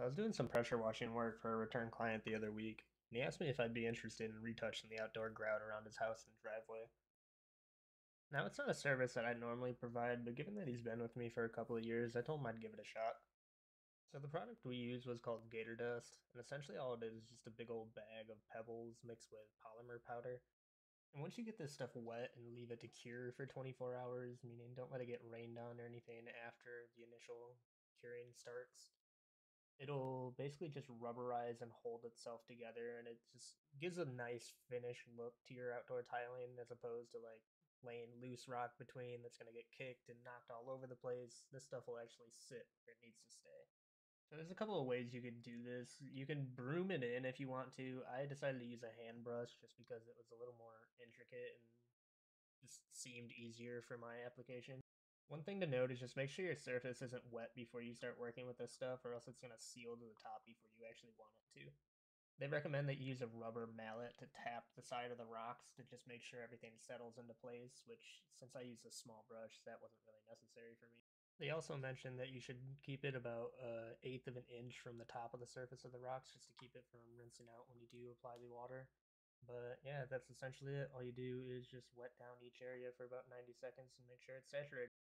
So I was doing some pressure washing work for a return client the other week, and he asked me if I'd be interested in retouching the outdoor grout around his house and driveway. Now, it's not a service that I normally provide, but given that he's been with me for a couple of years, I told him I'd give it a shot. So the product we used was called Gator Dust, and essentially all it is is just a big old bag of pebbles mixed with polymer powder. And once you get this stuff wet and leave it to cure for 24 hours, meaning don't let it get rained on or anything after the initial curing starts, it'll basically just rubberize and hold itself together and it just gives a nice finished look to your outdoor tiling as opposed to like laying loose rock between that's going to get kicked and knocked all over the place. This stuff will actually sit where it needs to stay. So there's a couple of ways you could do this. You can broom it in if you want to. I decided to use a hand brush just because it was a little more intricate and just seemed easier for my application. One thing to note is just make sure your surface isn't wet before you start working with this stuff or else it's going to seal to the top before you actually want it to. They recommend that you use a rubber mallet to tap the side of the rocks to just make sure everything settles into place, which since I use a small brush, that wasn't really necessary for me. They also mentioned that you should keep it about an eighth of an inch from the top of the surface of the rocks just to keep it from rinsing out when you do apply the water. But yeah, that's essentially it. All you do is just wet down each area for about 90 seconds and make sure it's saturated.